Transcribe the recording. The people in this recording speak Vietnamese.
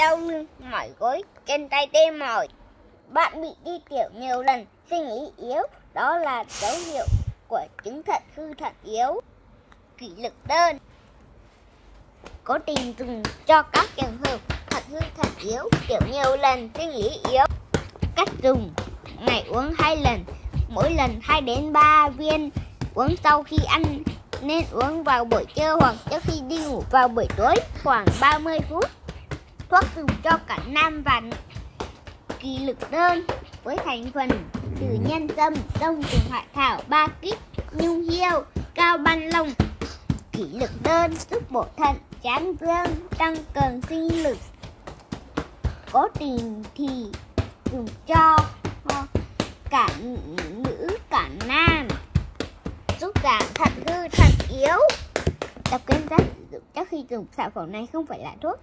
đau lưng, mỏi gối, chân tay tê mỏi. Bạn bị đi tiểu nhiều lần, sinh lý yếu, đó là dấu hiệu của chứng thận hư thận yếu. Kỷ lực đơn Cố tình dùng cho các trường hợp thận hư thận yếu, tiểu nhiều lần, sinh lý yếu. Cách dùng Ngày uống hai lần, mỗi lần 2 đến 3 viên uống sau khi ăn nên uống vào buổi trưa hoặc trước khi đi ngủ vào buổi tối khoảng 30 phút. Thuốc dùng cho cả nam và kỳ lực đơn với thành phần từ nhân sâm, đông trùng hạ thảo, ba kích, nhung hiêu, cao ban lông. Kỷ lực đơn giúp bổ thận, tráng dương, tăng cường sinh lực. Có tình thì dùng cho cả nữ cả nam giúp giảm thận hư thận yếu đọc kênh rất sử dụng trước khi dùng sản phẩm này không phải là thuốc